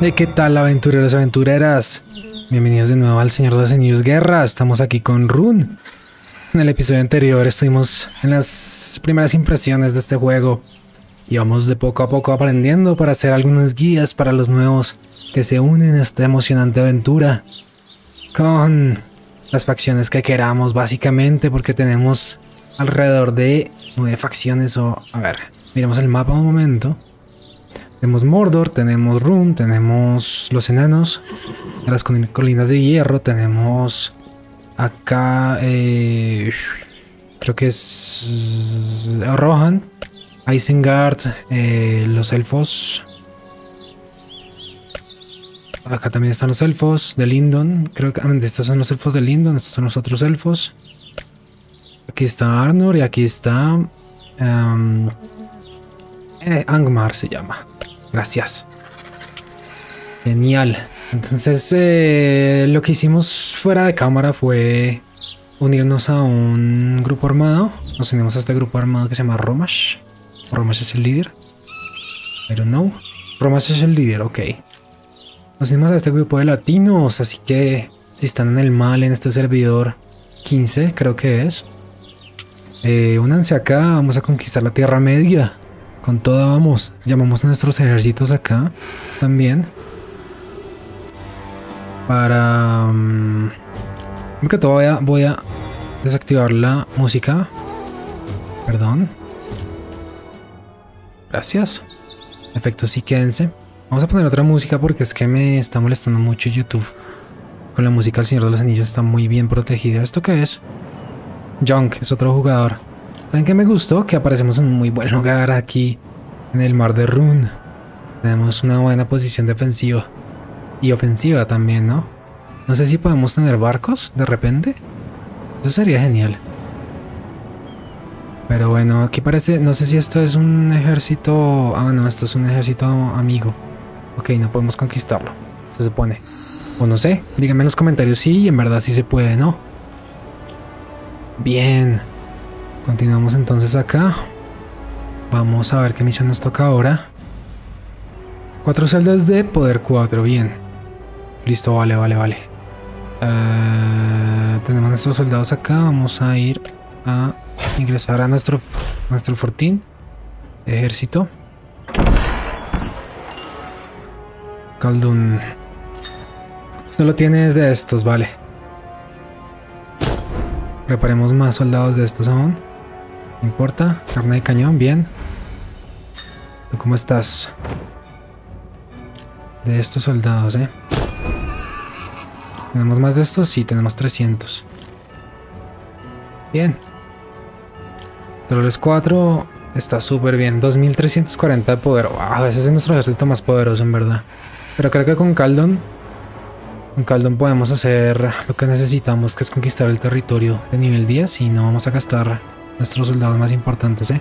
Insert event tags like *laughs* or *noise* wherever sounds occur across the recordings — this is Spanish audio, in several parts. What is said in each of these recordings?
¿Qué tal aventureros aventureras? Bienvenidos de nuevo al Señor de los Anillos Guerra. Estamos aquí con Rune. En el episodio anterior estuvimos en las primeras impresiones de este juego y vamos de poco a poco aprendiendo para hacer algunas guías para los nuevos que se unen a esta emocionante aventura con las facciones que queramos básicamente porque tenemos alrededor de nueve facciones o a ver, miremos el mapa un momento. Tenemos Mordor, tenemos Rune, tenemos los enanos, las colinas de hierro, tenemos acá, eh, creo que es Rohan, Isengard, eh, los elfos. Acá también están los elfos de Lindon. Creo que estos son los elfos de Lindon, estos son los otros elfos. Aquí está Arnor y aquí está... Um, eh, Angmar se llama. Gracias. Genial. Entonces, eh, lo que hicimos fuera de cámara fue unirnos a un grupo armado. Nos unimos a este grupo armado que se llama Romash. Romash es el líder. I don't know. Romash es el líder, ok. Nos unimos a este grupo de latinos, así que si están en el mal en este servidor 15, creo que es. Eh, únanse acá, vamos a conquistar la Tierra Media. Con toda vamos. Llamamos a nuestros ejércitos acá también. Para... Um, que todavía voy a desactivar la música. Perdón. Gracias. Efectos sí quédense. Vamos a poner otra música porque es que me está molestando mucho YouTube. Con la música El Señor de los Anillos está muy bien protegida. ¿Esto qué es? Junk es otro jugador. ¿Saben qué me gustó? Que aparecemos en un muy buen lugar aquí en el mar de Rune. Tenemos una buena posición defensiva y ofensiva también, ¿no? No sé si podemos tener barcos de repente. Eso sería genial. Pero bueno, aquí parece, no sé si esto es un ejército... Ah, no, esto es un ejército amigo. Ok, no podemos conquistarlo, se supone. O no sé, díganme en los comentarios si en verdad sí se puede, ¿no? Bien. Continuamos entonces acá. Vamos a ver qué misión nos toca ahora. Cuatro celdas de poder 4, bien. Listo, vale, vale, vale. Uh, tenemos nuestros soldados acá. Vamos a ir a ingresar a nuestro, nuestro fortín. Ejército. Caldun. Esto lo tienes de estos, vale. Preparemos más soldados de estos aún. Importa. Carne de cañón, bien. ¿Tú cómo estás? De estos soldados, ¿eh? ¿Tenemos más de estos? Sí, tenemos 300. Bien. Dolores 4 está súper bien. 2340 de poder. a veces es nuestro ejército más poderoso, en verdad. Pero creo que con Caldon... Con Caldon podemos hacer lo que necesitamos, que es conquistar el territorio de nivel 10 y no vamos a gastar nuestros soldados más importantes, ¿eh?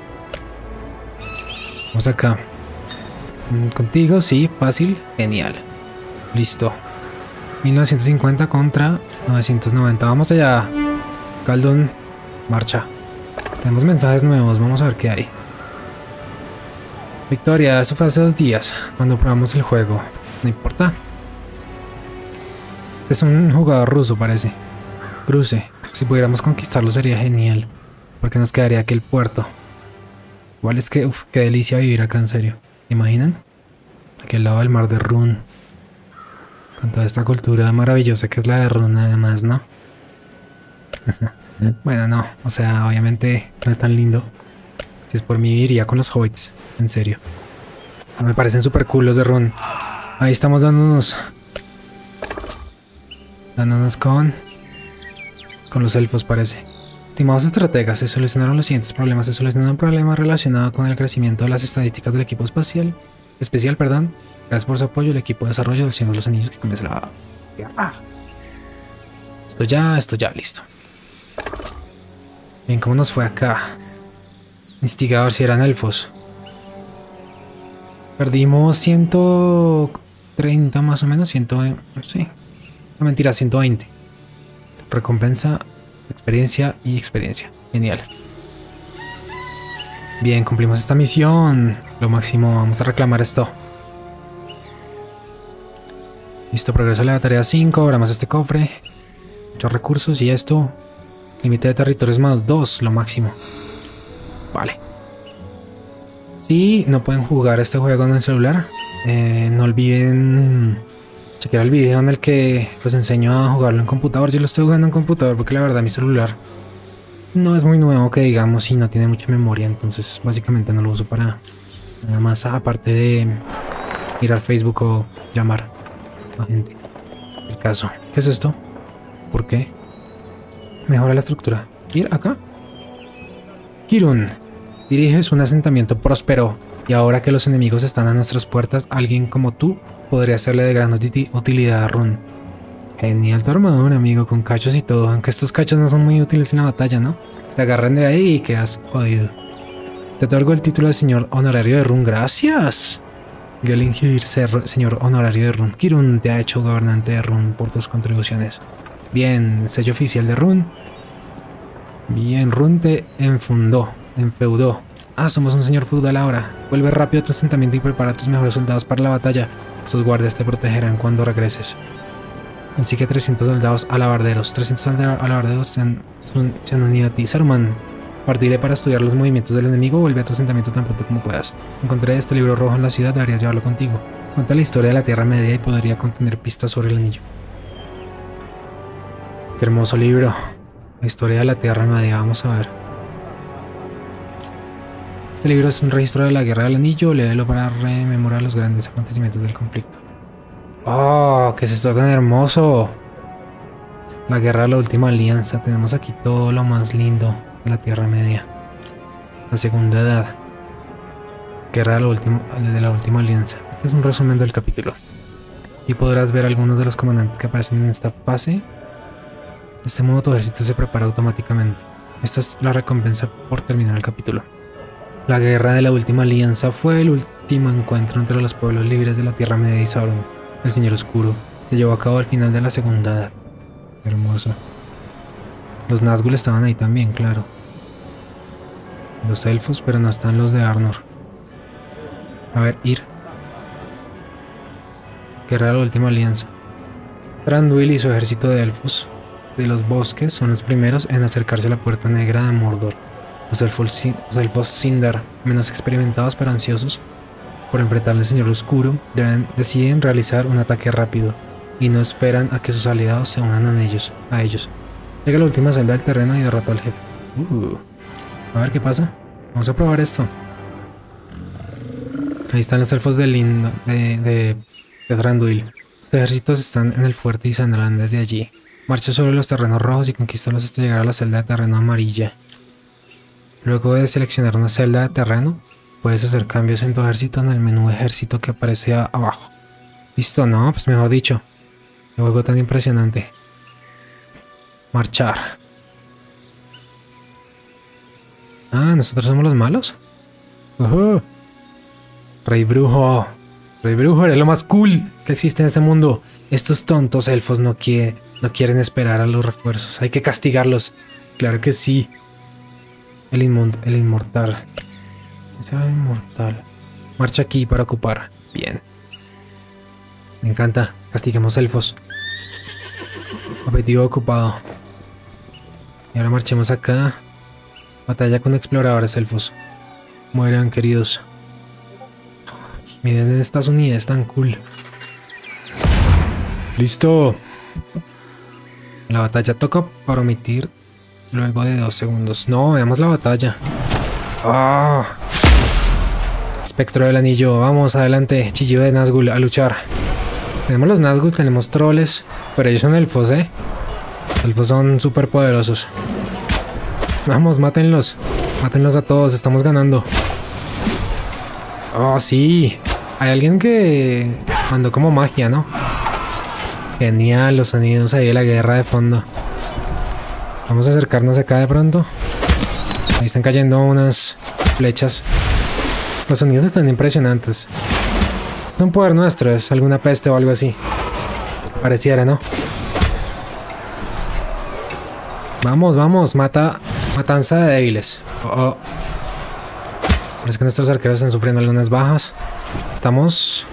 Vamos acá. Mm, contigo, sí, fácil. Genial. Listo. 1950 contra 990. Vamos allá. Caldon, marcha. Tenemos mensajes nuevos. Vamos a ver qué hay. Victoria, eso fue hace dos días, cuando probamos el juego. No importa. Este es un jugador ruso, parece. Cruce. Si pudiéramos conquistarlo sería genial. Porque nos quedaría aquí el puerto. Igual es que, uff, qué delicia vivir acá, en serio. imaginan? Aquí al lado del mar de Run. Con toda esta cultura maravillosa que es la de Run, además, ¿no? *laughs* bueno, no. O sea, obviamente no es tan lindo. Si es por mí, iría con los hobbits. En serio. Me parecen súper cool los de Run. Ahí estamos dándonos... Dándonos con... Con los elfos, parece. Estimados estrategas, se solucionaron los siguientes problemas. Se solucionó un problema relacionado con el crecimiento de las estadísticas del equipo espacial. Especial, perdón. Gracias por su apoyo, el equipo de desarrollo del Señor los Anillos que comienza la. Esto ya, esto ya, listo. Bien, ¿cómo nos fue acá? Instigador si eran elfos. Perdimos 130 más o menos, 100, sí. No mentira, 120. Recompensa Experiencia y experiencia. Genial. Bien, cumplimos esta misión. Lo máximo, vamos a reclamar esto. Listo, progreso a la tarea 5, ahora más este cofre. Muchos recursos y esto. Límite de territorios más 2, lo máximo. Vale. Si no pueden jugar este juego en el celular, eh, no olviden chequear el video en el que pues enseño a jugarlo en computador. Yo lo estoy jugando en computador porque la verdad mi celular no es muy nuevo que digamos y no tiene mucha memoria, entonces básicamente no lo uso para nada más aparte de mirar Facebook o llamar a gente. El caso, ¿qué es esto? ¿Por qué? Mejora la estructura. Ir acá. Kirun, diriges un asentamiento próspero y ahora que los enemigos están a nuestras puertas, alguien como tú podría serle de gran utilidad a Run. Genial tu armadura, amigo, con cachos y todo, aunque estos cachos no son muy útiles en la batalla, ¿no? Te agarran de ahí y quedas jodido. Te otorgo el título de señor honorario de Run. Gracias. Gelingir, señor honorario de Run. Kirun te ha hecho gobernante de Run por tus contribuciones. Bien, sello oficial de Run. Bien, Run te enfundó, enfeudó. Ah, somos un señor feudal ahora. Vuelve rápido a tu asentamiento y prepara a tus mejores soldados para la batalla. Sus guardias te protegerán cuando regreses. Consigue 300 soldados alabarderos. 300 alabarderos se han, se han unido a ti. Saruman, partiré para estudiar los movimientos del enemigo. Vuelve a tu asentamiento tan pronto como puedas. Encontré este libro rojo en la ciudad. Deberías llevarlo contigo. Cuenta la historia de la Tierra Media y podría contener pistas sobre el anillo. Qué hermoso libro. La historia de la Tierra Media. Vamos a ver. Este libro es un registro de la Guerra del Anillo. Léelo para rememorar los grandes acontecimientos del conflicto. ¡Oh! ¿Qué es esto tan hermoso? La Guerra de la Última Alianza. Tenemos aquí todo lo más lindo de la Tierra Media. La Segunda Edad. Guerra de la Última, de la última Alianza. Este es un resumen del capítulo. Y podrás ver algunos de los comandantes que aparecen en esta fase. Este modo tu ejército se prepara automáticamente. Esta es la recompensa por terminar el capítulo. La guerra de la última alianza fue el último encuentro entre los pueblos libres de la Tierra Media y Sauron, el Señor Oscuro. Se llevó a cabo al final de la Segunda Edad. Hermoso. Los Nazgûl estaban ahí también, claro. Los elfos, pero no están los de Arnor. A ver, ir. Guerra de la última alianza. Thranduil y su ejército de elfos de los bosques son los primeros en acercarse a la puerta negra de Mordor. Los elfos, Sindar, menos experimentados pero ansiosos por enfrentar al Señor Oscuro, deciden realizar un ataque rápido y no esperan a que sus aliados se unan a ellos. A ellos. Llega la última celda del terreno y derrota al jefe. Uh, a ver qué pasa. Vamos a probar esto. Ahí están los elfos de Lindo, de, de, de. Los ejércitos están en el fuerte y saldrán desde allí. Marcha sobre los terrenos rojos y conquístalos hasta llegar a la celda de terreno amarilla. Luego de seleccionar una celda de terreno, puedes hacer cambios en tu ejército en el menú ejército que aparece abajo. Listo, no, pues mejor dicho. Qué juego tan impresionante. Marchar. Ah, ¿nosotros somos los malos? Rey Brujo. Rey Brujo, eres lo más cool que existe en este mundo. Estos tontos elfos no, no quieren esperar a los refuerzos. Hay que castigarlos. Claro que sí. El, el inmortal. el inmortal. Marcha aquí para ocupar. Bien. Me encanta. Castiguemos elfos. Objetivo ocupado. Y ahora marchemos acá. Batalla con exploradores elfos. Mueran, queridos. Miren estas unidades tan cool. Listo. La batalla toca para omitir Luego de dos segundos. No, veamos la batalla. ¡Ah! Espectro del anillo. Vamos, adelante. Chillido de Nazgûl a luchar. Tenemos los Nazgûl, tenemos troles. Pero ellos son elfos, ¿eh? Los elfos son súper poderosos. Vamos, mátenlos. Mátenlos a todos, estamos ganando. Oh, sí. Hay alguien que mandó como magia, ¿no? Genial, los sonidos ahí de la guerra de fondo. Vamos a acercarnos acá de pronto. Ahí están cayendo unas flechas. Los sonidos están impresionantes. Es un poder nuestro, es alguna peste o algo así. Pareciera, ¿no? Vamos, vamos, mata. Matanza de débiles. Oh, oh. Parece que nuestros arqueros están sufriendo algunas bajas. Estamos.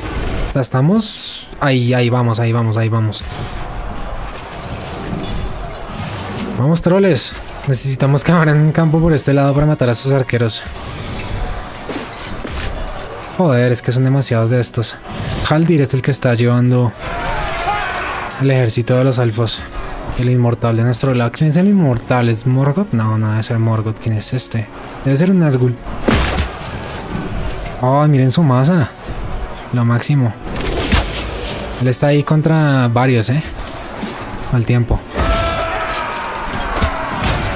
Estamos Ahí, ahí vamos, ahí vamos, ahí vamos. Vamos, troles. Necesitamos que abran campo por este lado para matar a esos arqueros. Joder, es que son demasiados de estos. Haldir es el que está llevando el ejército de los elfos. El inmortal de nuestro lado. ¿Quién es el inmortal? ¿Es Morgoth? No, no debe ser Morgoth. ¿Quién es este? Debe ser un Nazgûl. Oh, miren su masa. Lo máximo. Él está ahí contra varios, ¿eh? Al tiempo.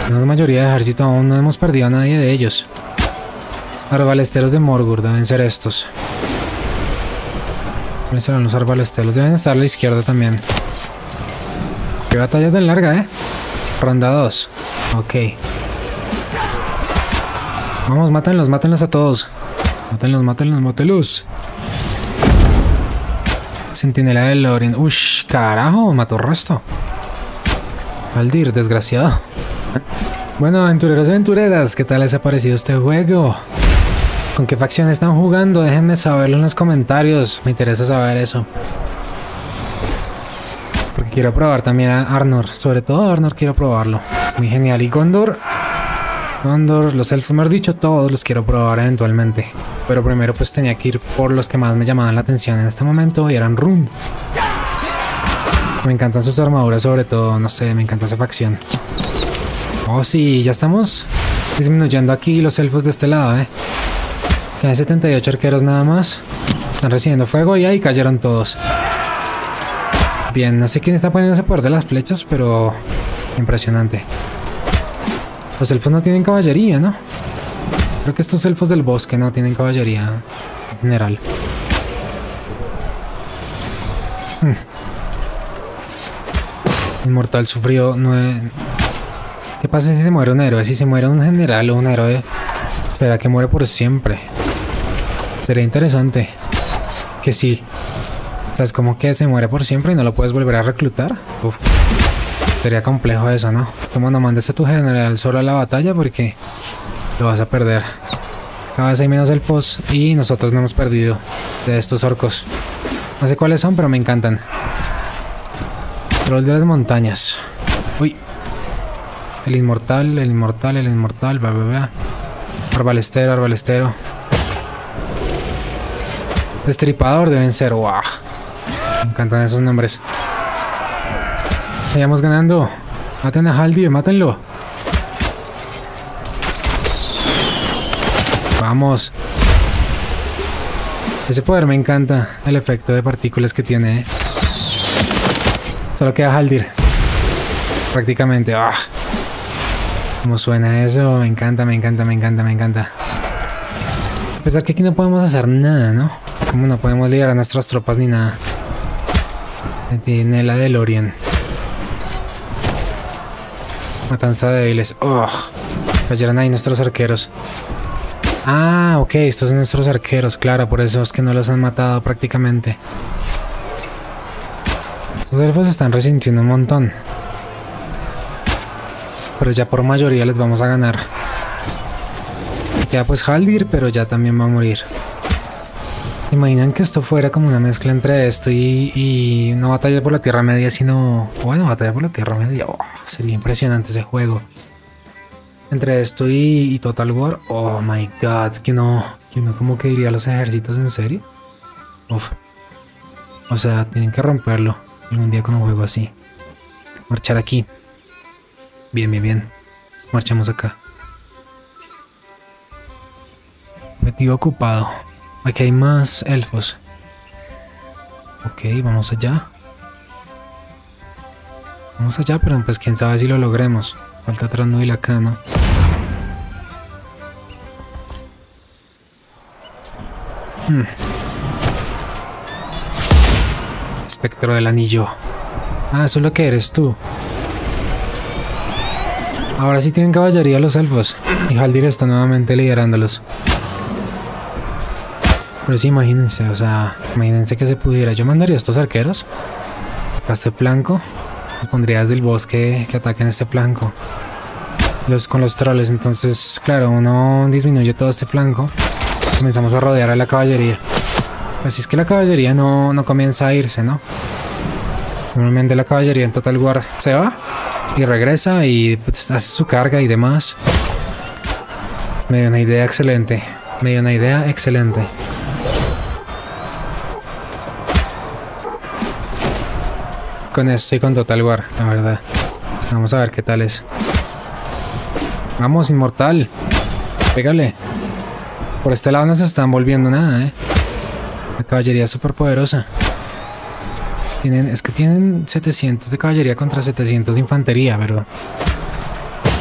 Una mayoría de ejército aún no hemos perdido a nadie de ellos. Arbalesteros de Morgur deben ser estos. ¿Cuáles serán los arbalesteros? Deben estar a la izquierda también. Qué batalla tan larga, ¿eh? Ronda 2. Ok. Vamos, mátenlos, mátenlos a todos. Mátenlos, mátenlos, mátenlos. Sentinela del Lorien. Ush, carajo, mató resto. Aldir, desgraciado. Bueno, aventureros y aventureras, ¿qué tal les ha parecido este juego? ¿Con qué facción están jugando? Déjenme saberlo en los comentarios. Me interesa saber eso. Porque quiero probar también a Arnor. Sobre todo Arnor quiero probarlo. Es muy genial. Y Gondor. Gondor, los elfos, me dicho, todos los quiero probar eventualmente. Pero primero pues tenía que ir por los que más me llamaban la atención en este momento y eran Rune. Me encantan sus armaduras sobre todo, no sé, me encanta esa facción. Oh sí, ya estamos disminuyendo aquí los elfos de este lado, eh. Quedan 78 arqueros nada más. Están recibiendo fuego y ahí cayeron todos. Bien, no sé quién está poniendo ese poder de las flechas, pero impresionante. Los elfos no tienen caballería, ¿no? Creo que estos elfos del bosque no tienen caballería en general. Hmm. Inmortal sufrió nueve... ¿Qué pasa si se muere un héroe? Si se muere un general o un héroe, espera que muere por siempre. Sería interesante. Que sí. Es como que se muere por siempre y no lo puedes volver a reclutar. Uf. Sería complejo eso, ¿no? como no mandes a tu general solo a la batalla porque lo vas a perder. Cada vez hay menos elfos y nosotros no hemos perdido de estos orcos. No sé cuáles son, pero me encantan. Troll de las montañas. Uy. El inmortal, el inmortal, el inmortal, bla, bla, bla. Arbalestero, arbalestero. Destripador deben ser. ¡Wow! Me encantan esos nombres. Vayamos ganando. Maten a Haldir, mátenlo. Vamos. Ese poder me encanta. El efecto de partículas que tiene. Solo queda Haldir. Prácticamente. ¡Ah! Como suena eso. Me encanta, me encanta, me encanta, me encanta. A pesar que aquí no podemos hacer nada, ¿no? Como no podemos liderar a nuestras tropas ni nada. Tiene la de Lorien. Matanza de débiles. Oh, cayeron ahí nuestros arqueros. Ah, ok, estos son nuestros arqueros, claro, por eso es que no los han matado prácticamente. Estos elfos están resintiendo un montón. Pero ya por mayoría les vamos a ganar. Queda pues Haldir, pero ya también va a morir. Imaginan que esto fuera como una mezcla entre esto y, y no batalla por la Tierra Media, sino... Bueno, batalla por la Tierra Media. Oh, sería impresionante ese juego. Entre esto y, Total War. Oh my god, que no... Que no como que diría los ejércitos en serio. Uf. O sea, tienen que romperlo algún día con un juego así. Marchar aquí. Bien, bien, bien. Marchamos acá. Objetivo ocupado. Aquí hay más elfos. Ok, vamos allá. Vamos allá, pero pues quién sabe si lo logremos. Falta Tranduil acá, ¿no? Hmm. Espectro del anillo. Ah, eso es lo que eres tú. Ahora sí tienen caballería los elfos. Y Haldir está nuevamente liderándolos. Pero sí, imagínense, o sea, imagínense que se pudiera. Yo mandaría a estos arqueros a este flanco. Los pondría desde el bosque que ataquen este flanco. Los, con los troles, entonces, claro, uno disminuye todo este flanco. Comenzamos a rodear a la caballería. Así es que la caballería no, no comienza a irse, ¿no? Normalmente la caballería en Total War se va y regresa y pues, hace su carga y demás. Me dio una idea excelente. Me dio una idea excelente. Con esto y con Total War, la verdad. Vamos a ver qué tal es. Vamos, inmortal. Pégale. Por este lado no se están volviendo nada, ¿eh? La caballería es súper poderosa. Tienen, es que tienen 700 de caballería contra 700 de infantería, pero...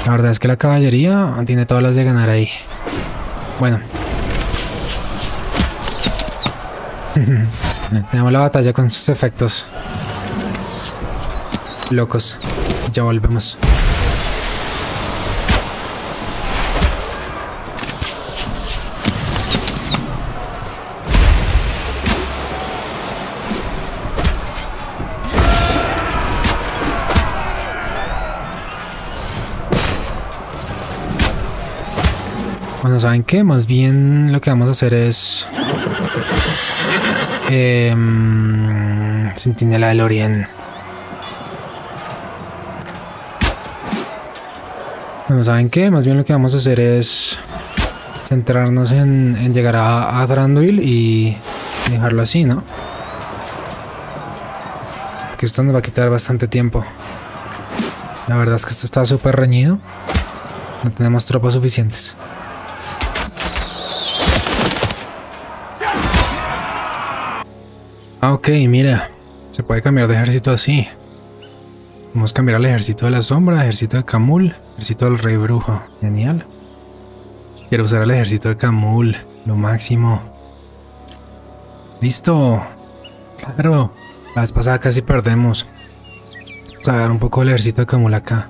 La verdad es que la caballería tiene todas las de ganar ahí. Bueno. *laughs* Tenemos la batalla con sus efectos. Locos. Ya volvemos. Bueno, ¿saben qué? Más bien lo que vamos a hacer es... Eh, Centinela del Oriente. Bueno, ¿saben qué? Más bien lo que vamos a hacer es centrarnos en, llegar a, a y dejarlo así, ¿no? Que esto nos va a quitar bastante tiempo. La verdad es que esto está súper reñido. No tenemos tropas suficientes. Ah, ok, mira. Se puede cambiar de ejército así. Vamos a cambiar al ejército de la sombra, ejército de Camul, ejército del rey brujo. Genial. Quiero usar el ejército de Camul, lo máximo. Listo. Claro. La vez pasada casi perdemos. Vamos a ver un poco el ejército de Camul acá.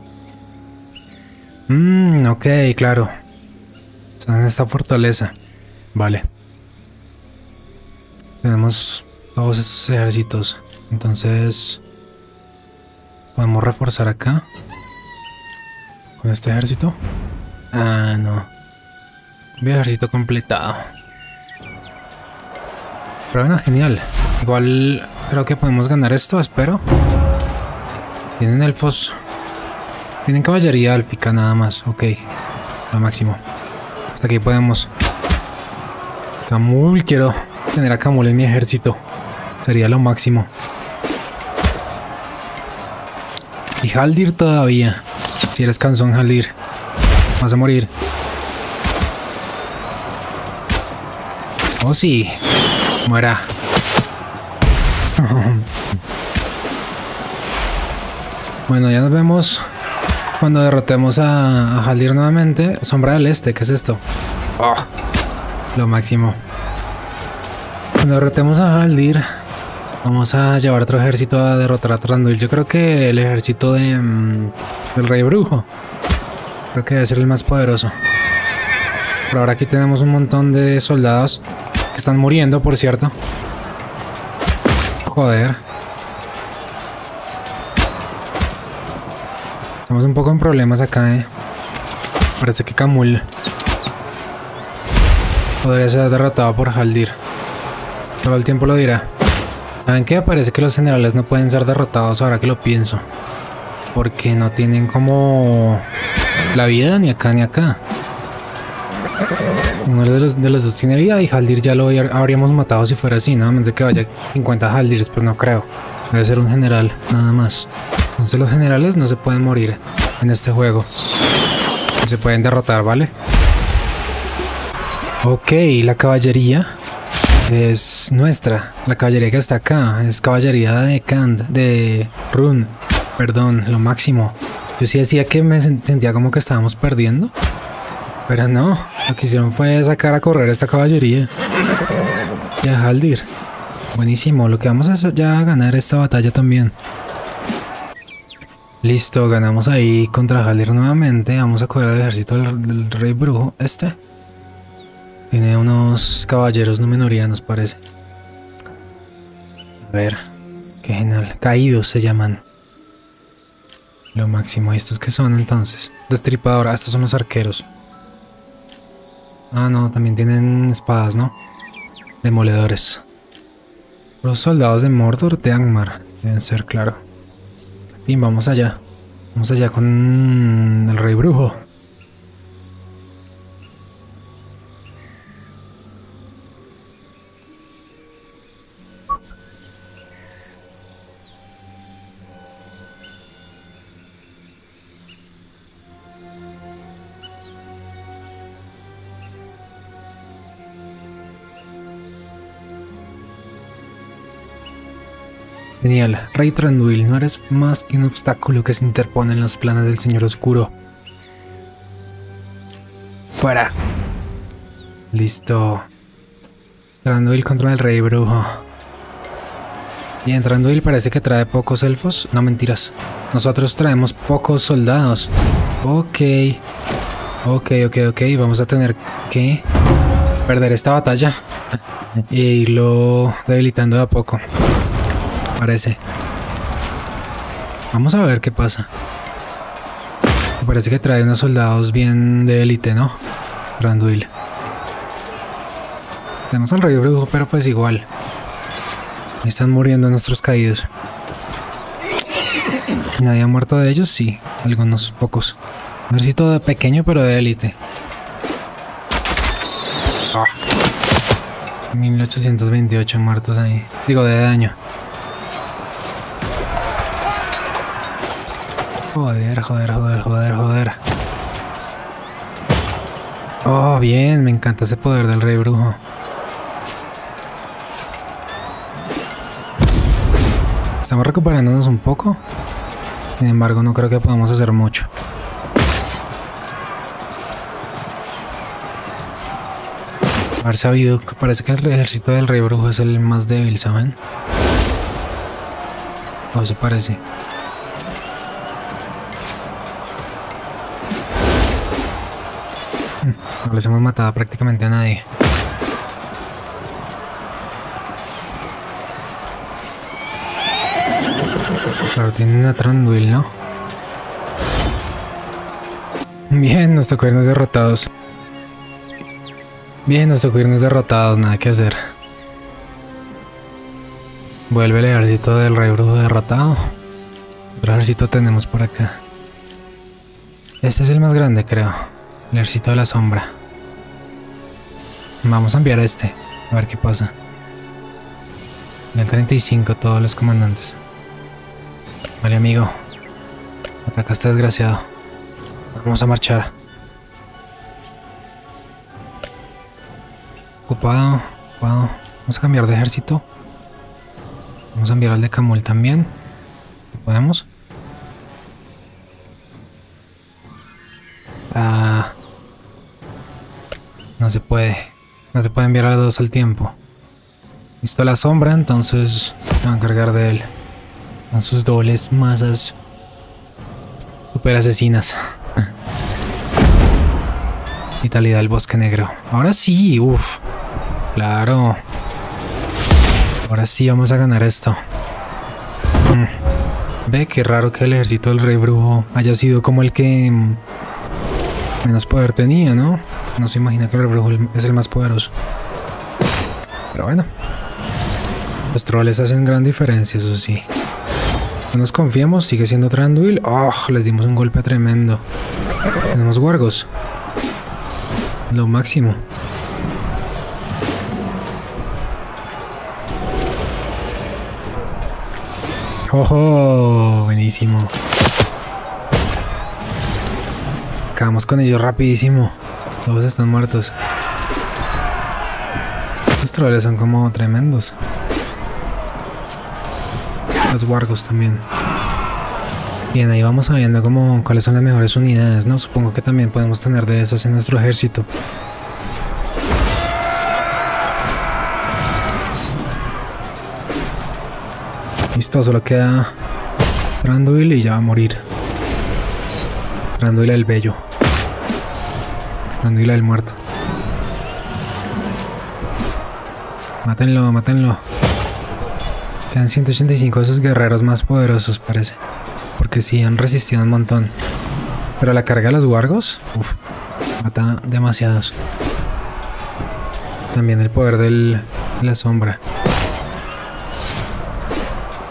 Mmm, ok, claro. Están en esta fortaleza. Vale. Tenemos todos estos ejércitos. Entonces... Podemos reforzar acá. Con este ejército. Ah, no. Mi ejército completado. Pero bueno, genial. Igual creo que podemos ganar esto, espero. Tienen elfos. Tienen caballería élfica nada más. Ok. Lo máximo. Hasta aquí podemos. Camul, quiero tener a Camul en mi ejército. Sería lo máximo. Y Haldir todavía. Si eres cansón, Haldir. Vas a morir. Oh, sí. Muera. *laughs* bueno, ya nos vemos cuando derrotemos a, Haldir nuevamente. Sombra del Este, ¿qué es esto? Oh, lo máximo. Cuando derrotemos a Haldir, Vamos a llevar otro ejército a derrotar a Tranduil. Yo creo que el ejército de, mm, del rey brujo. Creo que debe ser el más poderoso. Pero ahora aquí tenemos un montón de soldados que están muriendo, por cierto. Joder. Estamos un poco en problemas acá, eh. Parece que Kamul podría ser derrotado por Haldir. Todo el tiempo lo dirá. ¿Saben qué? Parece que los generales no pueden ser derrotados ahora que lo pienso. Porque no tienen como la vida ni acá ni acá. Uno de los, de los dos tiene vida y Haldir ya lo habríamos matado si fuera así, nada más de que vaya 50 Haldirs, pero no creo. Debe ser un general, nada más. Entonces los generales no se pueden morir en este juego. Se pueden derrotar, ¿vale? Ok, la caballería es nuestra. La caballería que está acá es caballería de Kand, de Run. Perdón, lo máximo. Yo sí decía que me sentía como que estábamos perdiendo. Pero no, lo que hicieron fue sacar a correr esta caballería. Y a Haldir. Buenísimo, lo que vamos a hacer ya ganar esta batalla también. Listo, ganamos ahí contra Haldir nuevamente. Vamos a coger al ejército del rey brujo, este. Tiene unos caballeros numenorianos, parece. A ver, qué genial. Caídos se llaman. Lo máximo. ¿Y estos que son entonces? Destripadora. Estos son los arqueros. Ah, no, también tienen espadas, ¿no? Demoledores. Los soldados de Mordor de Angmar. Deben ser, claro. Bien, vamos allá. Vamos allá con el rey brujo. Genial. Rey Tranduil, no eres más que un obstáculo que se interpone en los planes del Señor Oscuro. Fuera. Listo. Tranduil contra el Rey Brujo. Bien, Tranduil parece que trae pocos elfos. No mentiras. Nosotros traemos pocos soldados. Ok. Ok, ok, ok. Vamos a tener que perder esta batalla. *laughs* Y irlo debilitando de a poco parece. Vamos a ver qué pasa. Parece que trae unos soldados bien de élite, ¿no? Randuil. Tenemos al rey brujo, pero pues igual. Están muriendo nuestros caídos. ¿Nadie ha muerto de ellos? Sí, algunos pocos. Ejército de pequeño, pero de élite. 1828 muertos ahí. Digo, de daño. Joder, joder, joder, joder, joder. Oh, bien, me encanta ese poder del rey brujo. Estamos recuperándonos un poco. Sin embargo, no creo que podamos hacer mucho. Haber sabido, parece que el ejército del rey brujo es el más débil, ¿saben? O se parece. Les hemos matado prácticamente a nadie. Claro, tienen a Tranduil, ¿no? Bien, nos tocó irnos derrotados. Bien, nos tocó irnos derrotados, nada que hacer. Vuelve el ejército del rey brujo derrotado. Otro ejército tenemos por acá. Este es el más grande, creo. El ejército de la sombra. Vamos a enviar a este. A ver qué pasa. El 35, todos los comandantes. Vale, amigo. Ataca este desgraciado. Vamos a marchar. Ocupado, ocupado. Vamos a cambiar de ejército. Vamos a enviar al de Camul también. ¿Podemos? Ah. No se puede. No se puede enviar a dos al tiempo. Listo la sombra, entonces se va a encargar de él. Con sus dobles masas. Super asesinas. *laughs* Vitalidad del bosque negro. Ahora sí, uff. Claro. Ahora sí vamos a ganar esto. Mm. Ve qué raro que el ejército del rey brujo haya sido como el que menos poder tenía, ¿no? No se imagina que el es el más poderoso. Pero bueno. Los troles hacen gran diferencia, eso sí. No nos confiemos, sigue siendo Tranduil. ¡Oh! Les dimos un golpe tremendo. Tenemos guargos. Lo máximo. ¡Oh! Buenísimo. Acabamos con ellos rapidísimo. Todos están muertos. Los troles son como tremendos. Los wargos también. Bien, ahí vamos sabiendo como cuáles son las mejores unidades, ¿no? Supongo que también podemos tener de esas en nuestro ejército. Listo, solo queda Randuil y ya va a morir. Randuil el bello. Randuila del muerto. Mátenlo, mátenlo. Quedan 185 de esos guerreros más poderosos, parece. Porque sí, han resistido un montón. Pero la carga de los wargos, uff, mata demasiados. También el poder de la sombra.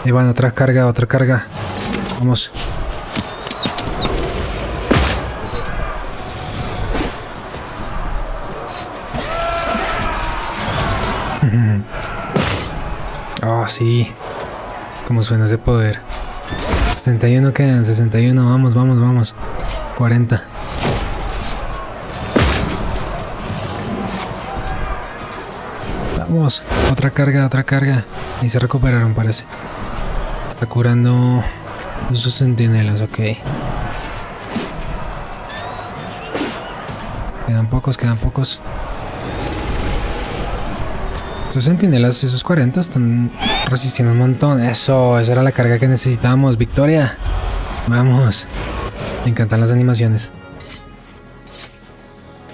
Ahí van, otra carga, otra carga. Vamos. Sí. Como suena ese poder. 61 quedan, 61. Vamos, vamos, vamos. 40. Vamos. Otra carga, otra carga. Ahí se recuperaron, parece. Está curando sus sentinelas, ok. Quedan pocos, quedan pocos. Esos sentinelas, esos 40 están resistiendo un montón. Eso, esa era la carga que necesitábamos. Victoria. Vamos. Me encantan las animaciones.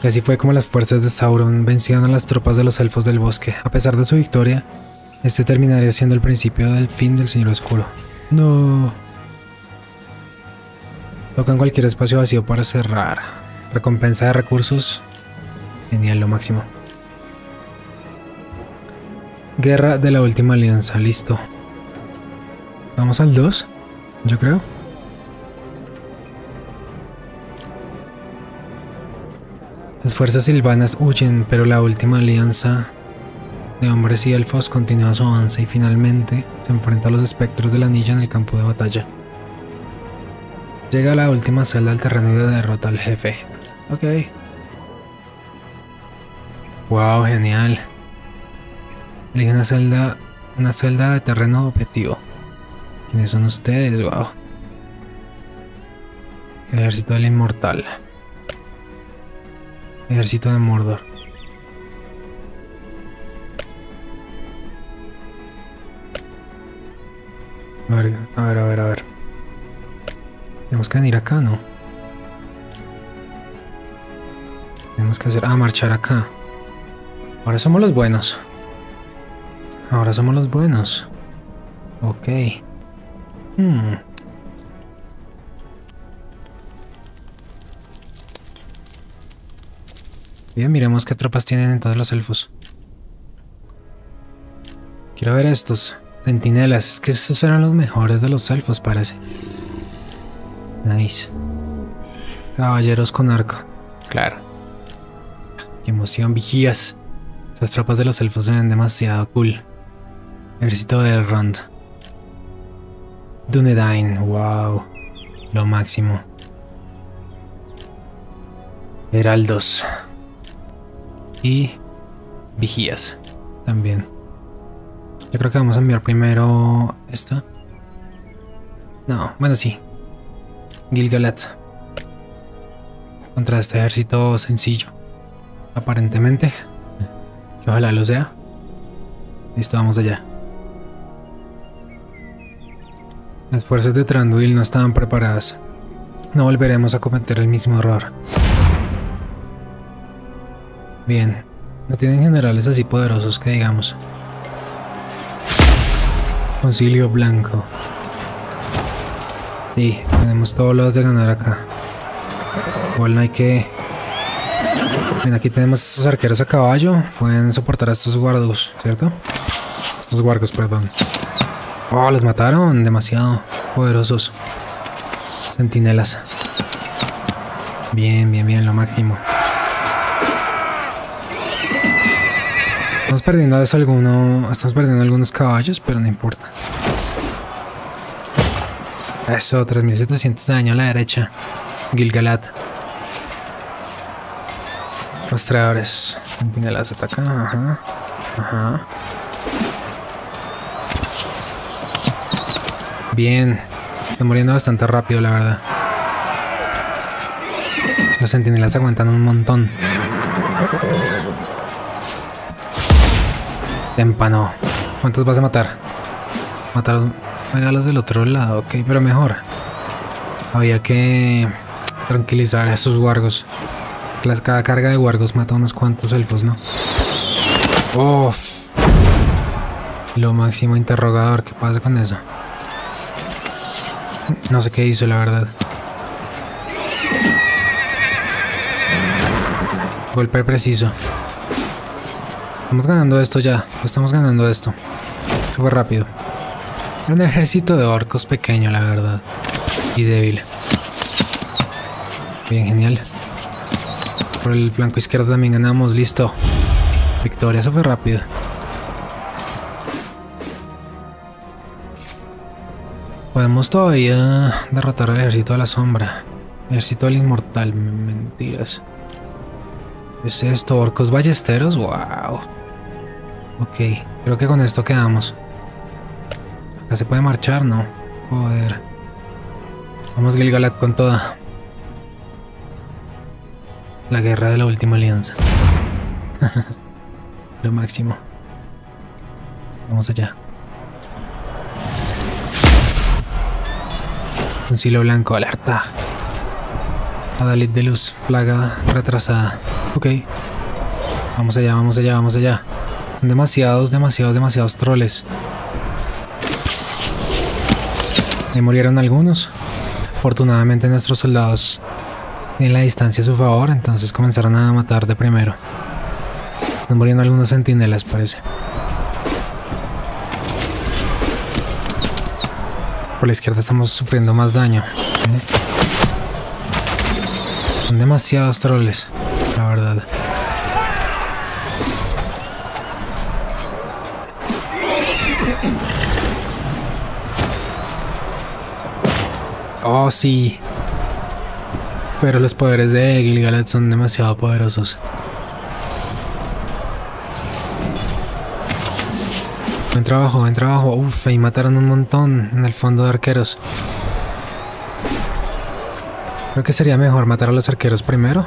Y así fue como las fuerzas de Sauron vencieron a las tropas de los elfos del bosque. A pesar de su victoria, este terminaría siendo el principio del fin del Señor Oscuro. No. Tocan cualquier espacio vacío para cerrar. Recompensa de recursos. Genial, lo máximo. Guerra de la última alianza, listo. Vamos al 2, yo creo. Las fuerzas silvanas huyen, pero la última alianza de hombres y elfos continúa su avance y finalmente se enfrenta a los espectros del anillo en el campo de batalla. Llega a la última celda del terreno y derrota al jefe. Ok. Wow, genial. Elige una celda, una celda de terreno objetivo. ¿Quiénes son ustedes? Wow. Ejército del Inmortal. Ejército de Mordor. A ver, a ver, a ver, a ver. Tenemos que venir acá, ¿no? Tenemos que hacer... Ah, marchar acá. Ahora somos los buenos. Ahora somos los buenos. Ok. Hmm. Bien, miremos qué tropas tienen entonces los elfos. Quiero ver estos. Centinelas. Es que estos eran los mejores de los elfos, parece. Nice. Caballeros con arco. Claro. Qué emoción, vigías. Esas tropas de los elfos se ven demasiado cool. Ejército de Rond. Dunedain, wow. Lo máximo. Heraldos. Y vigías también. Yo creo que vamos a enviar primero esta. No, bueno sí. Gilgalad. Contra este ejército sencillo. Aparentemente. Que ojalá lo sea. Listo, vamos allá. Las fuerzas de Tranduil no estaban preparadas. No volveremos a cometer el mismo error. Bien, no tienen generales así poderosos que digamos. Concilio blanco. Sí, tenemos todos los de ganar acá. Igual no hay que... Bien, aquí tenemos estos arqueros a caballo. Pueden soportar a estos guardos, ¿cierto? Estos guardos, perdón. Oh, los mataron. Demasiado poderosos. Sentinelas. Bien, bien, bien, lo máximo. Estamos perdiendo eso alguno. Estamos perdiendo algunos caballos, pero no importa. Eso, 3700 de daño a la derecha. Gilgalad. Rastreadores. Sentinelas atacan. Ajá. Ajá. Bien. Está muriendo bastante rápido, la verdad. Los sentinelas aguantan un montón. Témpano. ¿Cuántos vas a matar? Mataron a los del otro lado, ok, pero mejor. Había que tranquilizar a esos wargos. Cada carga de wargos mata unos cuantos elfos, ¿no? Uff. Lo máximo interrogador, ¿qué pasa con eso? No sé qué hizo, la verdad. Golpe preciso. Estamos ganando esto ya. Estamos ganando esto. Se fue rápido. Un ejército de orcos pequeño, la verdad. Y débil. Bien, genial. Por el flanco izquierdo también ganamos. Listo. Victoria, eso fue rápido. Podemos todavía derrotar al ejército de la sombra. Ejército del inmortal. Mentiras. ¿Qué es esto? ¿Orcos ballesteros? ¡Wow! Ok, creo que con esto quedamos. Acá se puede marchar, ¿no? Joder. Vamos Gilgalad con toda. La guerra de la última alianza. *laughs* Lo máximo. Vamos allá. Un silo blanco, alerta. Adalit de luz, plaga retrasada. Ok. Vamos allá, vamos allá, vamos allá. Son demasiados, demasiados, demasiados troles. Me murieron algunos. Afortunadamente nuestros soldados tienen la distancia a su favor, entonces comenzaron a matar de primero. Están muriendo algunos sentinelas, parece. Por la izquierda estamos sufriendo más daño. Son demasiados troles, la verdad. Oh, sí. Pero los poderes de Gilgalad son demasiado poderosos. Trabajo, buen trabajo. Uf, ahí mataron un montón en el fondo de arqueros. Creo que sería mejor matar a los arqueros primero.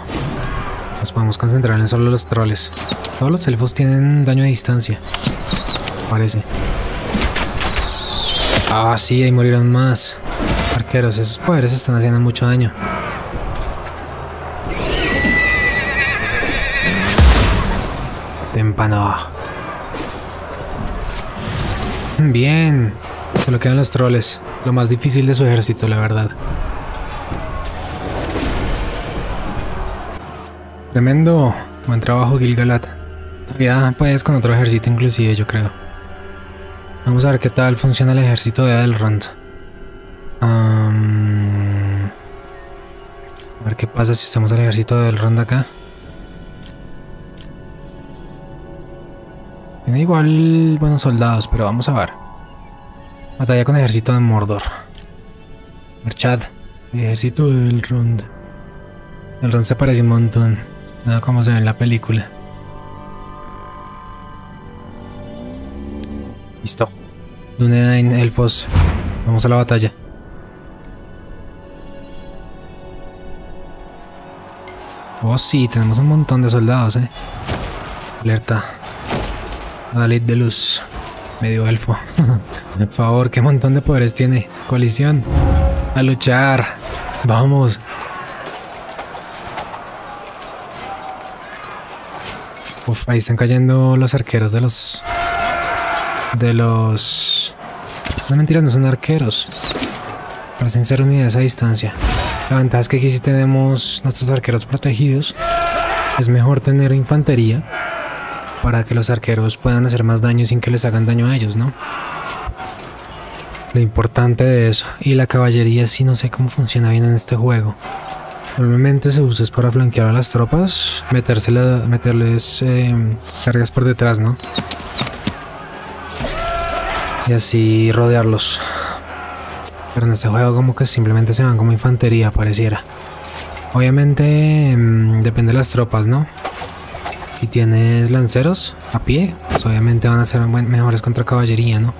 Nos podemos concentrar en solo los troles. Todos los elfos tienen daño a distancia. Parece. Ah, sí, ahí murieron más. Arqueros, esos poderes están haciendo mucho daño. Bien. Solo quedan los troles. Lo más difícil de su ejército, la verdad. Tremendo. Buen trabajo, Gilgalad. Todavía puedes con otro ejército inclusive, yo creo. Vamos a ver qué tal funciona el ejército de Elrond. Um, a ver qué pasa si usamos el ejército de Elrond acá. Tiene igual buenos soldados, pero vamos a ver. Batalla con ejército de Mordor. Marchad. Ejército de Elrond. Elrond se parece un montón. Nada como se ve en la película. Listo. Dunedain, elfos. Vamos a la batalla. Oh sí, tenemos un montón de soldados, eh. Alerta. Adalit de luz. Medio elfo. *laughs* Por favor, qué montón de poderes tiene. Colisión. A luchar. Vamos. Uf, ahí están cayendo los arqueros de los... De los... No mentiras, no son arqueros. Parecen ser unidades a distancia. La ventaja es que aquí si tenemos nuestros arqueros protegidos. Es mejor tener infantería para que los arqueros puedan hacer más daño sin que les hagan daño a ellos, ¿no? Lo importante de eso. Y la caballería sí no sé cómo funciona bien en este juego. Normalmente se usa para flanquear a las tropas, meterles eh, cargas por detrás, ¿no? Y así rodearlos. Pero en este juego como que simplemente se van como infantería, pareciera. Obviamente mmm, depende de las tropas, ¿no? Si tienes lanceros a pie, pues obviamente van a ser mejores contra caballería, ¿no?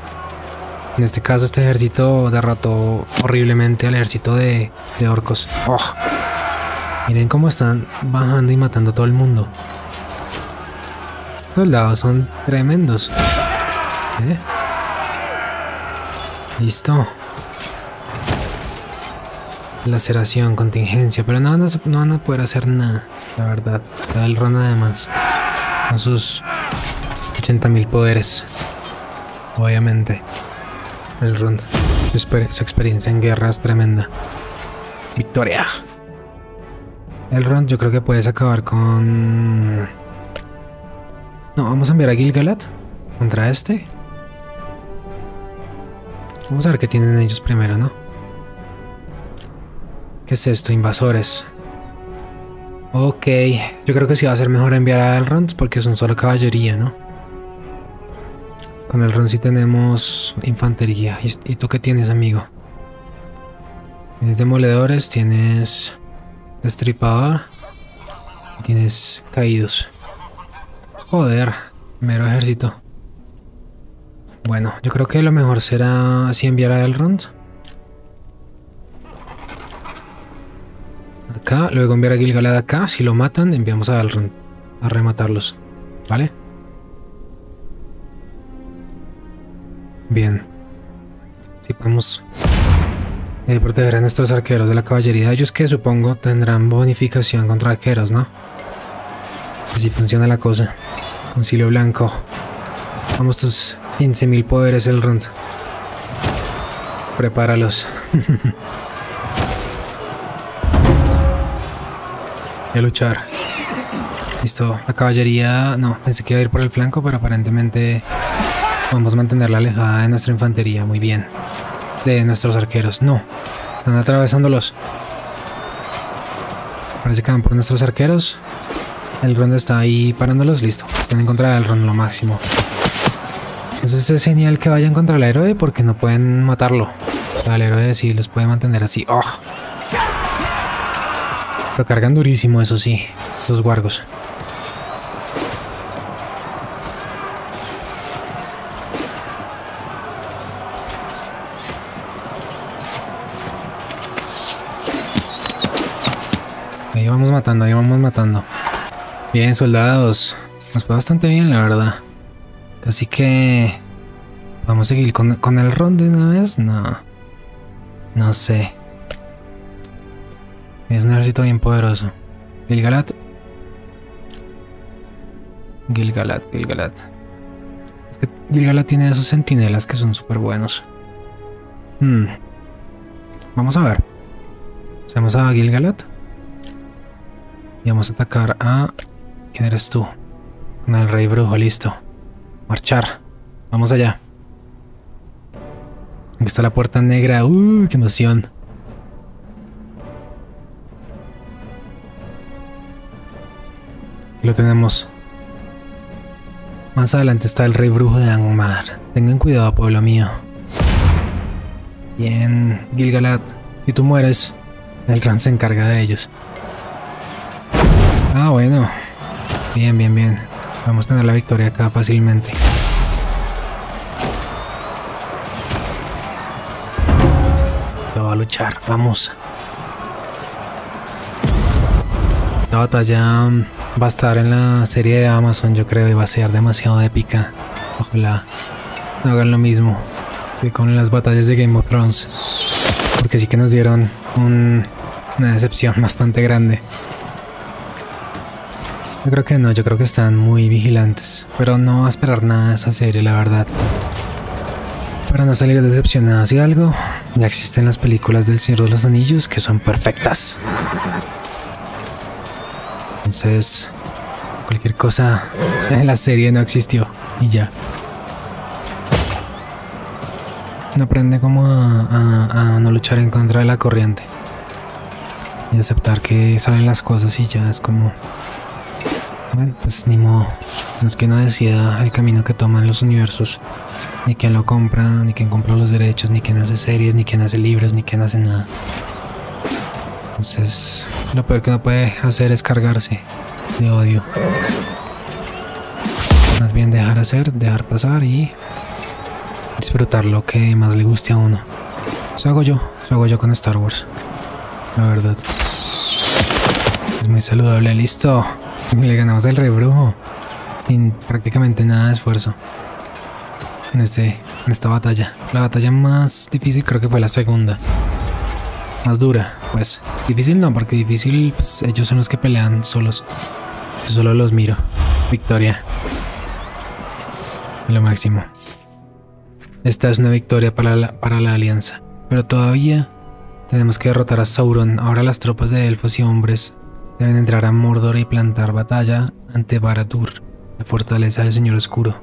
En este caso este ejército derrotó horriblemente al ejército de, orcos. Oh. Miren cómo están bajando y matando a todo el mundo. Los soldados son tremendos. ¿Eh? Listo. Laceración, contingencia, pero no van, a, no van a poder hacer nada, la verdad. Da el ron además. Con sus 80.000 poderes. Obviamente. El ron. Su, experiencia en guerra es tremenda. Victoria. Elrond, yo creo que puedes acabar con... No, vamos a enviar a Gilgalad contra este. Vamos a ver qué tienen ellos primero, ¿no? ¿Qué es esto? Invasores. Ok, yo creo que sí va a ser mejor enviar a Elrond porque es un solo caballería, ¿no? Con Elrond sí tenemos infantería. ¿Y tú qué tienes, amigo? Tienes demoledores, tienes destripador, tienes caídos. Joder, mero ejército. Bueno, yo creo que lo mejor será así enviar a Elrond. Acá, luego enviar a Gilgalad acá. Si lo matan, enviamos a Elrond a rematarlos. ¿Vale? Bien. Si podemos eh, proteger a nuestros arqueros de la caballería. Ellos que supongo tendrán bonificación contra arqueros, ¿no? Así funciona la cosa. Concilio blanco. Vamos tus 15.000 poderes el round. Prepáralos. *laughs* a luchar. Listo. La caballería... No, pensé que iba a ir por el flanco, pero aparentemente a mantenerla alejada de nuestra infantería. Muy bien. De nuestros arqueros. No. Están atravesándolos. Parece que van por nuestros arqueros. El ronda está ahí parándolos. Listo. Están en contra del ron lo máximo. Entonces es genial que vayan contra el héroe porque no pueden matarlo. el héroe sí los puede mantener así. ¡Oh! Pero cargan durísimo, eso sí. Los guargos. Ahí vamos matando, ahí vamos matando. Bien, soldados. Nos fue bastante bien, la verdad. Así que... ¿Vamos a seguir con, el ron de una vez? No. No sé. Es un ejército bien poderoso. Gilgalad. Gilgalad, Gilgalad. Es que Gilgalad tiene esos sentinelas que son súper buenos. Hmm. Vamos a ver. Usamos a Gilgalad. Y vamos a atacar a... ¿Quién eres tú? Con el rey brujo, listo. Marchar. Vamos allá. Aquí está la puerta negra. ¡Uy, qué emoción! Lo tenemos. Más adelante está el rey brujo de Angmar. Tengan cuidado, pueblo mío. Bien, Gilgalad. Si tú mueres, el Ran se encarga de ellos. Ah, bueno. Bien, bien, bien. Vamos a tener la victoria acá fácilmente. Lo va a luchar, vamos. Esta batalla va a estar en la serie de Amazon, yo creo, y va a ser demasiado épica. Ojalá no hagan lo mismo que con las batallas de Game of Thrones. Porque sí que nos dieron una decepción *laughs* bastante grande. Yo creo que no, yo creo que están muy vigilantes. Pero no a esperar nada de esa serie, la verdad. Para no salir decepcionados y algo, ya existen las películas del Señor de los Anillos que son perfectas. Entonces, cualquier cosa en la serie no existió y ya. No aprende como a, no luchar en contra de la corriente. Y aceptar que salen las cosas y ya es como bueno, pues ni modo. No es que no decida el camino que toman los universos. Ni quien lo compra, ni quien compra los derechos, ni quien hace series, ni quien hace libros, ni quien hace nada. Entonces, lo peor que no puede hacer es cargarse de odio. Más bien dejar hacer, dejar pasar y disfrutar lo que más le guste a uno. Eso hago yo, eso hago yo con Star Wars. La verdad. Es muy saludable, listo. Le ganamos al rey brujo. Sin prácticamente nada de esfuerzo. En, este, en esta batalla. La batalla más difícil creo que fue la segunda. Más dura, pues. Difícil no, porque difícil pues, ellos son los que pelean solos. Yo solo los miro. Victoria. Lo máximo. Esta es una victoria para la, para la alianza. Pero todavía tenemos que derrotar a Sauron. Ahora las tropas de elfos y hombres Deben entrar a Mordor y plantar batalla ante Baradur, la fortaleza del Señor Oscuro.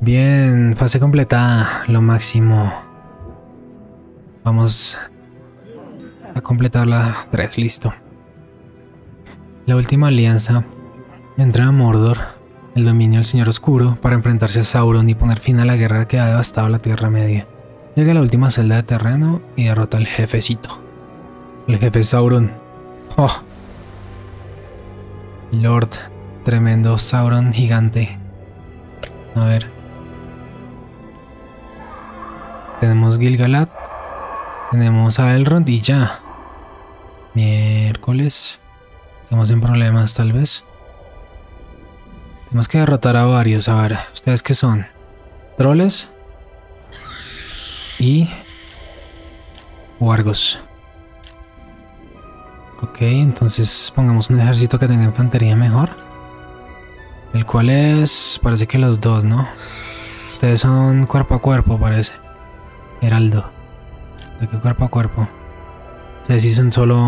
Bien, fase completada, lo máximo. Vamos a completar la 3, listo. La última alianza entra a Mordor, el dominio del Señor Oscuro, para enfrentarse a Sauron y poner fin a la guerra que ha devastado la Tierra Media. Llega a la última celda de terreno y derrota al jefecito. El jefe Sauron. Oh. Lord, tremendo Sauron gigante. A ver. Tenemos Gilgalad. Tenemos a Elrond y ya. Miércoles. Estamos en problemas tal vez. Tenemos que derrotar a varios. A ver, ¿ustedes qué son? ¿Troles? Y... Wargos. Ok, entonces pongamos un ejército que tenga infantería mejor. El cual es... Parece que los dos, ¿no? Ustedes son cuerpo a cuerpo, parece. Heraldo. ¿De cuerpo a cuerpo? Ustedes sí son solo...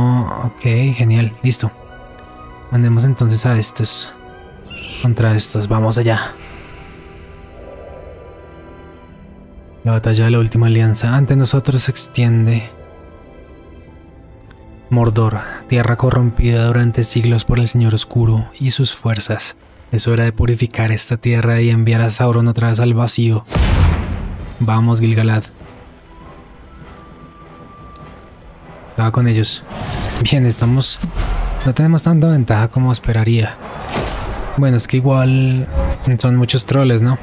Ok, genial. Listo. Mandemos entonces a estos. Contra estos. Vamos allá. La batalla de la última alianza ante nosotros se extiende. Mordor, tierra corrompida durante siglos por el Señor Oscuro y sus fuerzas. Es hora de purificar esta tierra y enviar a Sauron otra vez al vacío. Vamos, Gilgalad. Estaba con ellos. Bien, estamos... No tenemos tanta ventaja como esperaría. Bueno, es que igual son muchos troles, ¿no?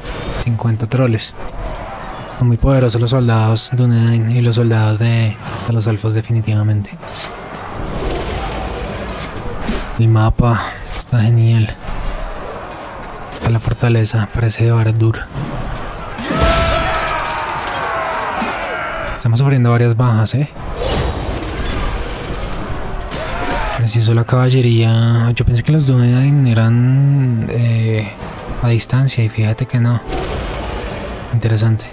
50 troles. Son muy poderosos los soldados de y los soldados de, los elfos definitivamente. El mapa está genial. Está la fortaleza, parece de Barad-dûr. Estamos sufriendo varias bajas, ¿eh? Preciso la caballería. Yo pensé que los Dunedain eran eh, a distancia y fíjate que no. Interesante.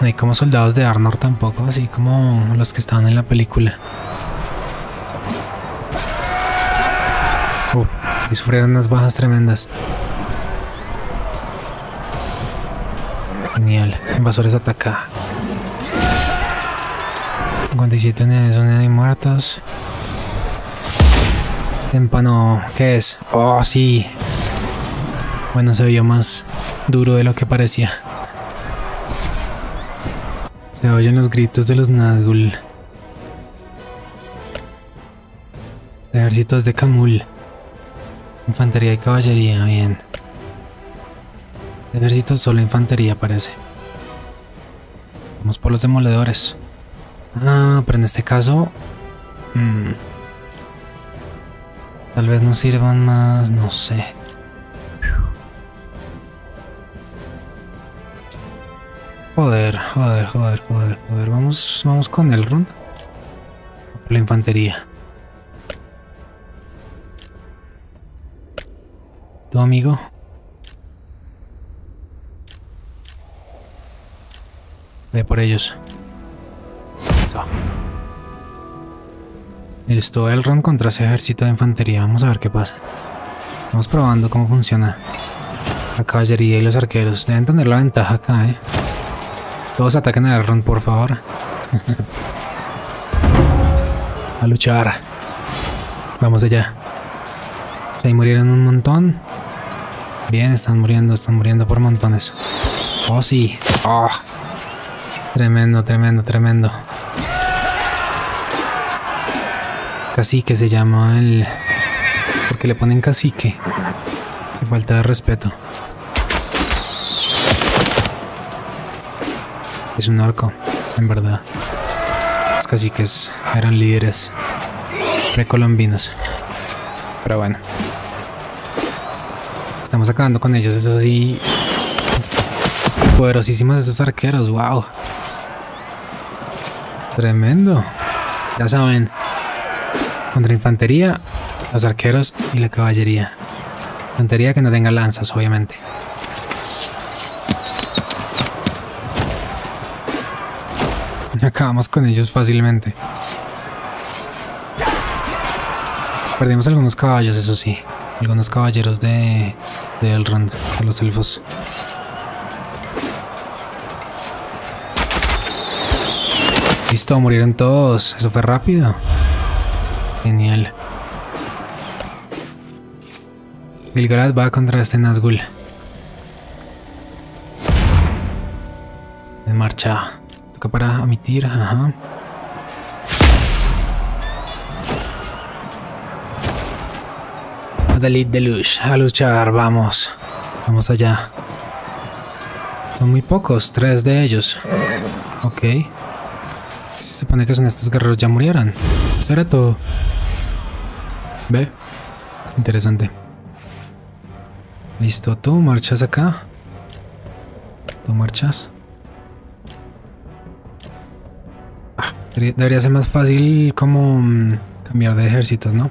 No hay como soldados de Arnor tampoco, así como los que estaban en la película. Uf, y sufrieron unas bajas tremendas. Genial. Invasores ataca. 57 unidades, unidades muertas. Témpano, ¿qué es? Oh, sí. Bueno, se vio más duro de lo que parecía. Se oyen los gritos de los Nazgûl. Este ejército es de Kamul. Infantería y caballería, bien. Este ejército solo infantería parece. Vamos por los demoledores. Ah, pero en este caso... Mmm, tal vez nos sirvan más, no sé. Joder, joder, joder, joder, joder. Vamos, vamos con el rund. La infantería. ¿Tu amigo? Ve por ellos. Listo. Listo, el run contra ese ejército de infantería. Vamos a ver qué pasa. Estamos probando cómo funciona la caballería y los arqueros. Deben tener la ventaja acá, eh. Todos ataquen a Elrond, por favor. *laughs* a luchar. Vamos allá. Ahí murieron un montón. Bien, están muriendo, están muriendo por montones. Oh, sí. Oh. Tremendo, tremendo, tremendo. Cacique se llama el... Porque le ponen cacique. Falta de respeto. Es un orco, en verdad. Los caciques eran líderes precolombinos. Pero bueno. Estamos acabando con ellos, eso sí. Poderosísimos esos arqueros, wow. Tremendo. Ya saben. Contra infantería, los arqueros y la caballería. Infantería que no tenga lanzas, obviamente. Acabamos con ellos fácilmente. Perdimos algunos caballos, eso sí. algunos caballeros de, de Elrond, de los elfos. Listo, murieron todos. Eso fue rápido. Genial. Gilgalad va contra este Nazgul. En marcha. Toca para omitir, ajá. Adalit Deluge, a luchar, vamos. Vamos allá. Son muy pocos, tres de ellos. Ok. Se supone que son estos guerreros ya murieron. Eso era todo. Ve. Interesante. Listo, tú marchas acá. Tú marchas. Ah, debería ser más fácil como mm, cambiar de ejércitos, ¿no?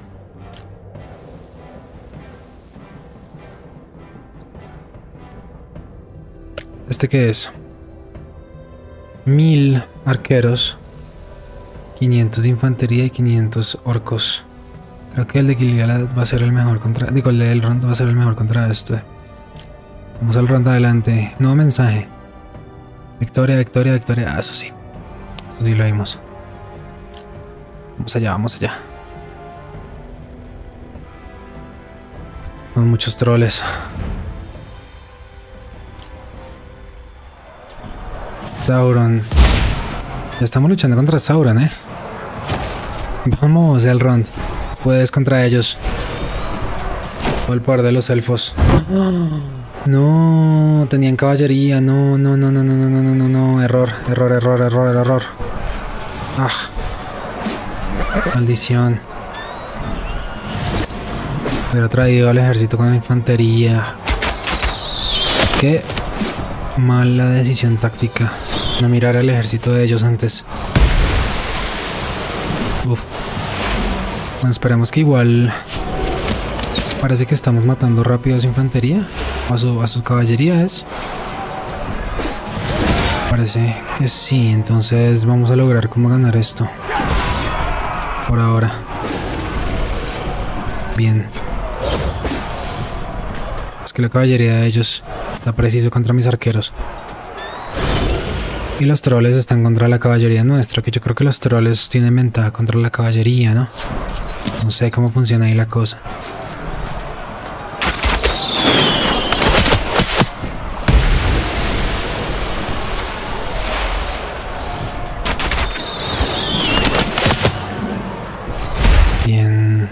¿Este qué es? Mil arqueros. 500 de infantería y 500 orcos. Creo que el de Gilgalad va a ser el mejor contra... Digo, el de Elrond va a ser el mejor contra este. Vamos al ronda adelante. Nuevo mensaje. Victoria, victoria, victoria. Ah, eso sí. Eso sí lo vimos. Vamos allá, vamos allá. Son muchos troles. Sauron. Ya estamos luchando contra Sauron, ¿eh? Vamos, Elrond. Puedes contra ellos. O el poder de los elfos. No, tenían caballería. No, no, no, no, no, no, no, no, no, no. Error, error, error, error, error. Ah. Maldición. Hubiera traído al ejército con infantería. Qué mala decisión táctica. No mirar al ejército de ellos antes. Uf. Esperemos que igual... Parece que estamos matando rápido a su infantería. A su, a su caballería es. Parece que sí. Entonces vamos a lograr cómo ganar esto. Por ahora. Bien. Es que la caballería de ellos está preciso contra mis arqueros. Y los troles están contra la caballería nuestra, que yo creo que los troles tienen ventaja contra la caballería, ¿no? No sé cómo funciona ahí la cosa. Bien.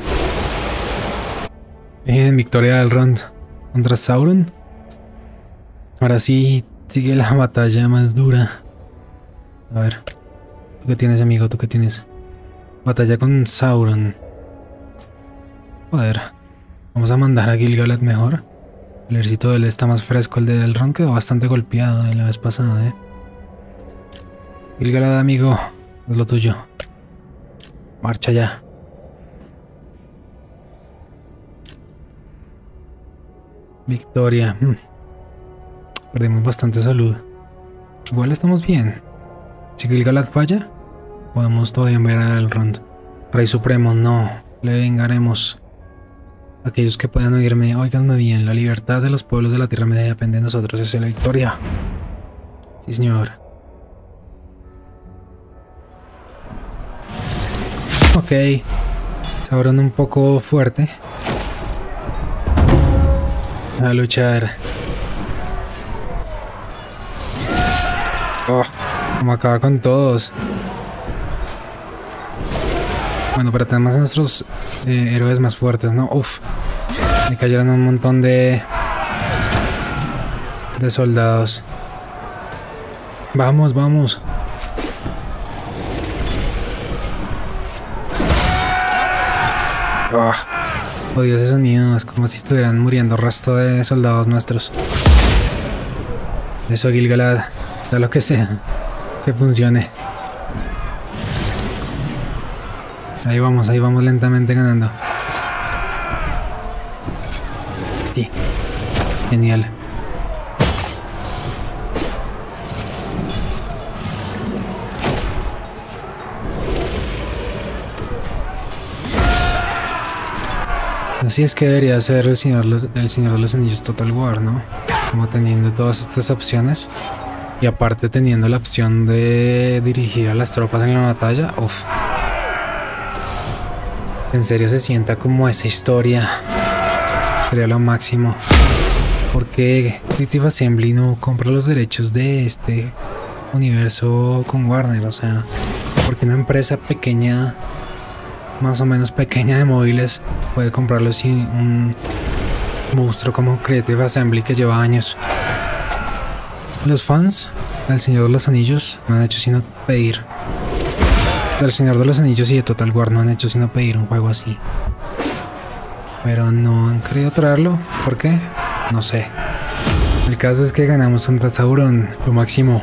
Bien, victoria del round contra Sauron. Ahora sí sigue la *laughs* batalla más dura. A ver. ¿Tú qué tienes, amigo? ¿Tú qué tienes? Batalla con Sauron. Joder. Vamos a mandar a Gilgalad mejor. El ejército de él está más fresco. El de Elrond quedó bastante golpeado de la vez pasada, eh. Gilgalad, amigo. Es lo tuyo. Marcha ya. Victoria. Mm. Perdimos bastante salud. Igual estamos bien. Si Gilgalad falla, podemos todavía enviar al Rond. Rey Supremo, no. Le vengaremos. Aquellos que puedan oírme, oiganme bien. La libertad de los pueblos de la Tierra Media depende de nosotros. Es la victoria. Sí, señor. Ok. Sabrán un poco fuerte. A luchar. Oh. Como acaba con todos. Bueno, pero tenemos a nuestros eh, héroes más fuertes, ¿no? Uf. Me cayeron un montón de... De soldados. Vamos, vamos. Oh, odio ese sonido, es como si estuvieran muriendo resto de soldados nuestros. Eso, Gilgalad, da lo que sea que funcione. Ahí vamos, ahí vamos lentamente ganando. Sí. Genial. Así es que debería ser el señor, el señor de los anillos Total War, ¿no? Como teniendo todas estas opciones. Y aparte teniendo la opción de dirigir a las tropas en la batalla. Uf. En serio se sienta como esa historia. Sería lo máximo. Porque Creative Assembly no compra los derechos de este universo con Warner. O sea, porque una empresa pequeña más o menos pequeña de móviles puede comprarlo sin un monstruo como Creative Assembly que lleva años. Los fans del Señor de los Anillos no han hecho sino pedir. Del Señor de los Anillos y de Total War no han hecho sino pedir un juego así. Pero no han querido traerlo. ¿Por qué? No sé. El caso es que ganamos contra Sauron, lo máximo.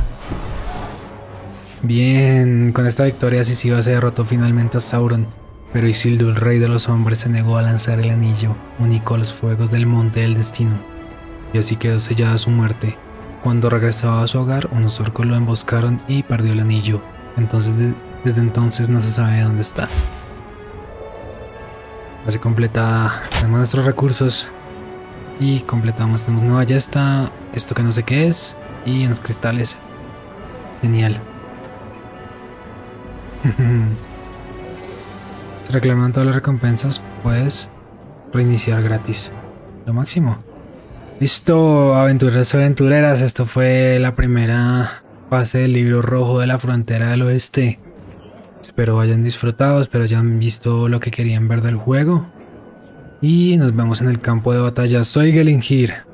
Bien, con esta victoria Sisiva se derrotó finalmente a Sauron. Pero Isildur, rey de los hombres, se negó a lanzar el anillo único a los fuegos del monte del destino, y así quedó sellada su muerte. Cuando regresaba a su hogar, unos orcos lo emboscaron y perdió el anillo. Entonces, desde entonces no se sabe dónde está. Así completada, tenemos nuestros recursos y completamos. Tenemos una ballesta, esto que no sé qué es, y unos cristales. Genial. *laughs* reclaman todas las recompensas, puedes reiniciar gratis. Lo máximo. Listo, aventureros aventureras. Esto fue la primera fase del libro rojo de la frontera del oeste. Espero hayan disfrutado, espero hayan visto lo que querían ver del juego. Y nos vemos en el campo de batalla. Soy Gelingir.